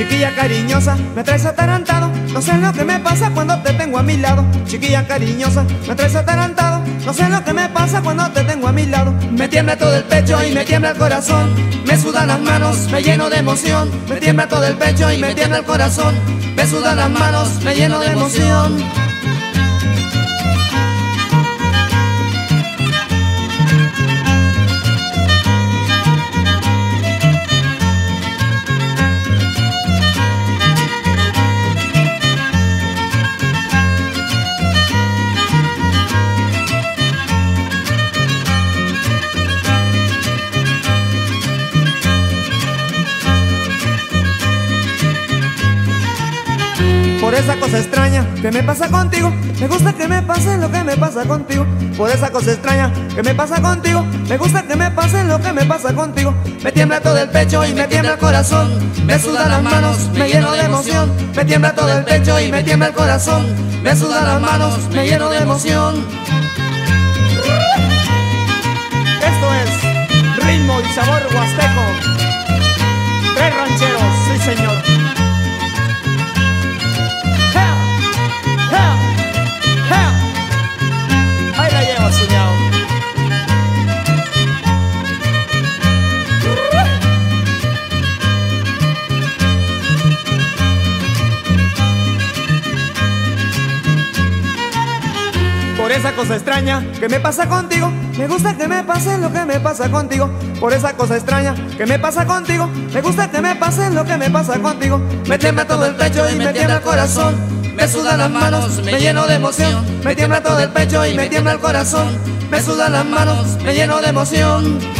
Chiquilla cariñosa, me traes atarantado. No sé lo que me pasa cuando te tengo a mi lado. Chiquilla cariñosa, me traes atarantado. No sé lo que me pasa cuando te tengo a mi lado. Me tiembla todo el pecho y me tiembla el corazón. Me sudan las manos, me lleno de emoción. Me tiembla todo el pecho y me tiembla el corazón. Me sudan las manos, me lleno de emoción Por esa cosa extraña que me pasa contigo Me gusta que me pase lo que me pasa contigo. Por esa cosa extraña que me pasa contigo Me gusta que me pase lo que me pasa contigo. Me tiembla todo el pecho y me tiembla el corazón. Me sudan las manos, me lleno de emoción. Me tiembla todo el pecho y me tiembla el corazón. Me sudan las manos, me lleno de emoción. Esto es ritmo y sabor huasteco. Esa cosa extraña que me pasa contigo. Me gusta que me pase lo que me pasa contigo. Por esa cosa extraña que me pasa contigo. Me gusta que me pase lo que me pasa contigo. Me tiembla todo el pecho y me tiembla el corazón. Me sudan las manos, me lleno de emoción. Me tiembla todo el pecho y me tiembla el corazón. Me sudan las manos, me lleno de emoción